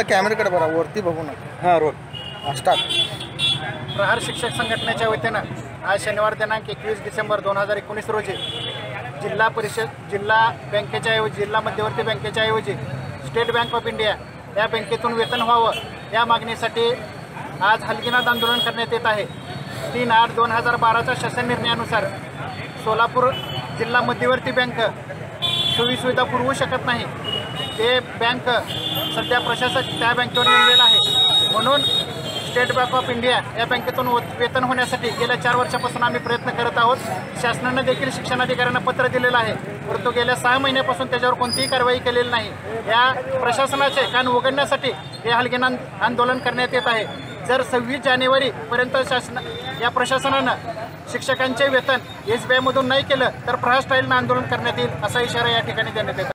आपल्या कॅमेऱ्याकडे बघा वरती बघू नका. हां रोड स्टार्ट प्रहार शिक्षक संघटनेच्या वतीनं आज शनिवार दिनांक एकवीस डिसेंबर दोन हजार एकोणीस रोजी जिल्हा परिषद जिल्हा बँकेच्या ऐवजी जिल्हा मध्यवर्ती बँकेच्या ऐवजी स्टेट बँक ऑफ इंडिया या बँकेतून वेतन व्हावं या मागणीसाठी आज हलगिनाथ आंदोलन करण्यात येत आहे. तीन आठ दोन हजार बाराच्या शासन निर्णयानुसार सोलापूर जिल्हा मध्यवर्ती बँक सोयीसुविधा पुरवू शकत नाही. ते बँक सध्या प्रशासक त्या बँकेवर नेमलेलं आहे. म्हणून स्टेट बँक ऑफ इंडिया या बँकेतून व- वेतन होण्यासाठी गेल्या चार वर्षापासून आम्ही प्रयत्न करत आहोत. शासनानं देखील शिक्षणाधिकाऱ्यांना पत्र दिलेलं आहे. परंतु गेल्या सहा महिन्यापासून त्याच्यावर कोणतीही कारवाई केलेली नाही. या प्रशासनाचे कान उघडण्यासाठी हे हलगीन आंदोलन करण्यात येत आहे. जर सव्वीस जानेवारीपर्यंत शासन या प्रशासनानं शिक्षकांचे वेतन एस बी आयमधून नाही केलं तर प्रहार स्टाईलनं आंदोलन करण्यात येईल असा इशारा या ठिकाणी देण्यात येतो